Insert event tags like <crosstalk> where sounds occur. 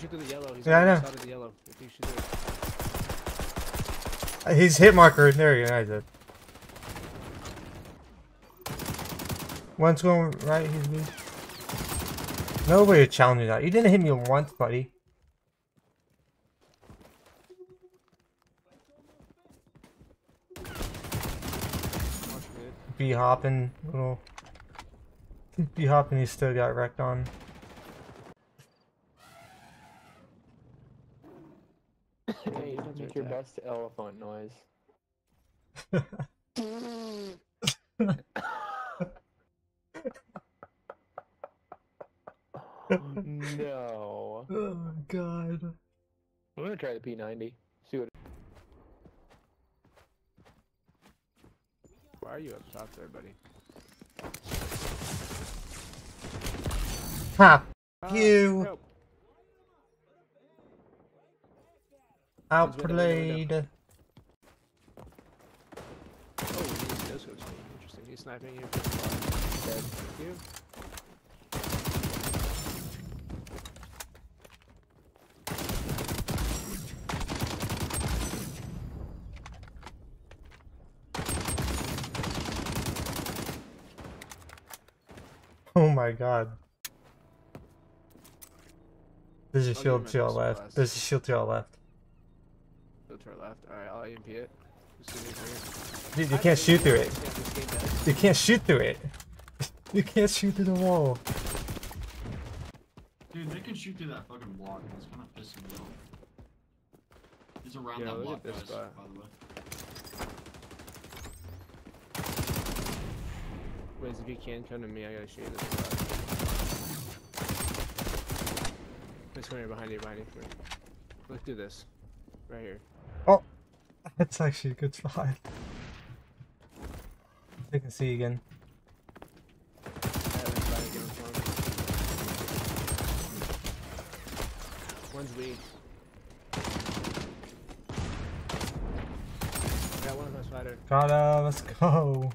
shoot through the yellow. He's Yeah, I know. the yellow. If you shoot through it. Uh, he's hit marker. There you go. I did. One's going right. He's me. Nobody challenging that. You didn't hit me once, buddy. Watch mid. B hopping. Little. B hopping. He still got wrecked on. Hey, That's make your best elephant noise. no. <laughs> Oh god. I'm gonna try the P90. See what. Why are you up top there, buddy? Ha! Ah, You. help. Outplayed. Oh, he's no scopes me. Interesting. He's sniping you. Dead. You. <laughs> Oh my god. There's a shield to our missile left. There's a shield to our left. Go to our left. Alright, I'll EMP it. As soon as we're- Dude, you can't shoot through it. understand this game better. You can't shoot through it. <laughs> You can't shoot through the wall. Dude, they can shoot through that fucking block. and It's kind of pissing me off. He's around Yeah, that block, this guys, spot. by the way. Wait, if you can come to me, I gotta shoot you this spot. This one here behind you, behind you. Look through this. Right here. Oh, <laughs> that's actually a good spot. I can see again. I haven't tried to get him from. One's weak. Got one spider. Gotta, let's go.